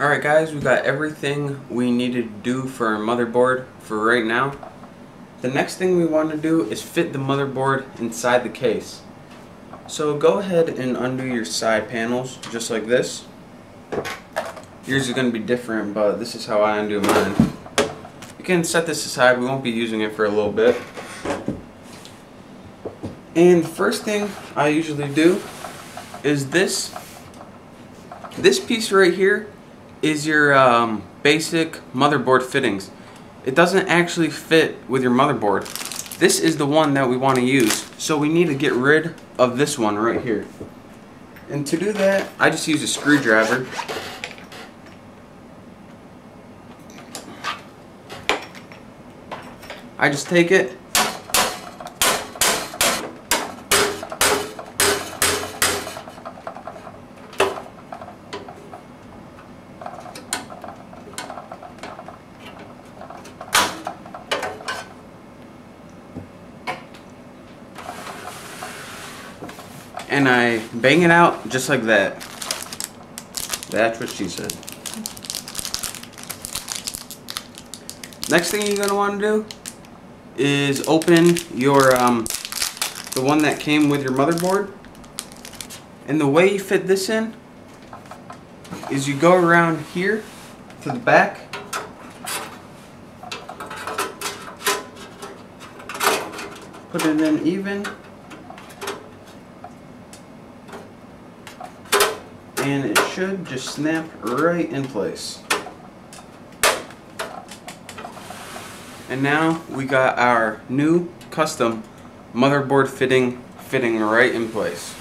Alright guys, we got everything we needed to do for our motherboard for right now. The next thing we want to do is fit the motherboard inside the case. So go ahead and undo your side panels just like this. Yours is going to be different, but this is how I undo mine. You can set this aside, we won't be using it for a little bit. And the first thing I usually do is this. This piece right here is your um, basic motherboard fittings. It doesn't actually fit with your motherboard. This is the one that we want to use. So we need to get rid of this one right here. And to do that, I just use a screwdriver. I just take it and I bang it out just like that. That's what she said. Next thing you're gonna want to do is open your um, the one that came with your motherboard. And the way you fit this in is you go around here to the back. Put it in even. And it should just snap right in place. And now we got our new custom motherboard fitting fitting right in place.